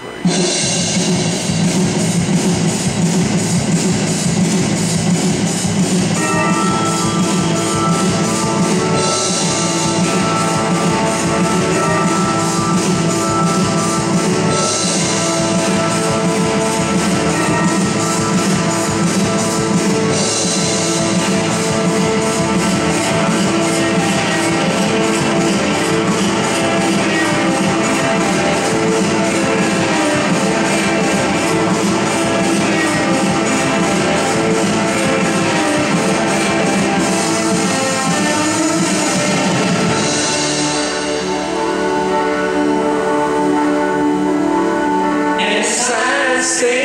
Great. Say